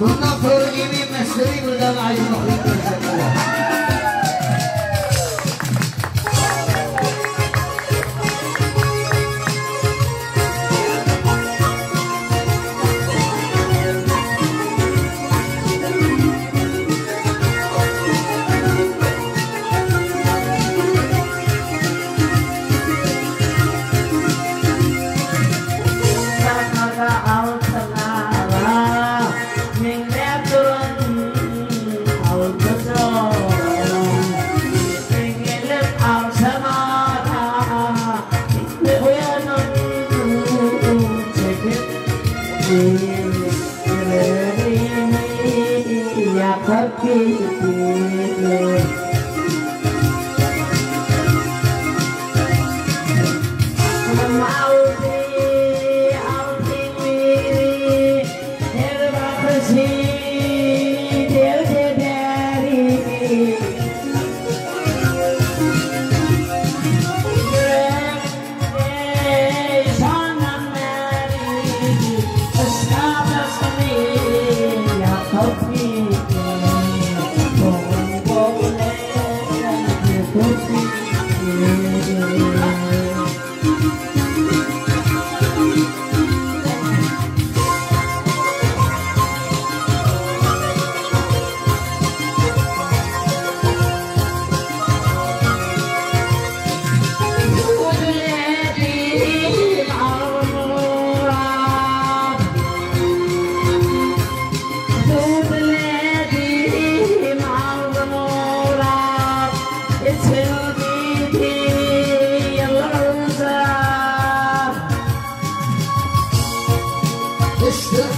Bundan sonra yemin mesleği buradan ayrılmak. Mengatur ini mesti berjalan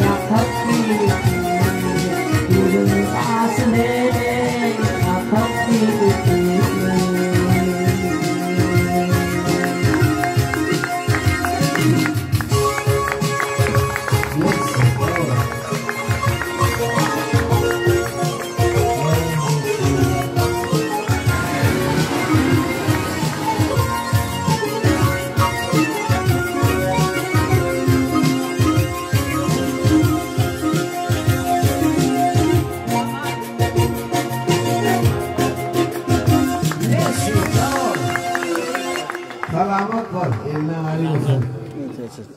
makhluk Selamat buat Inna Ali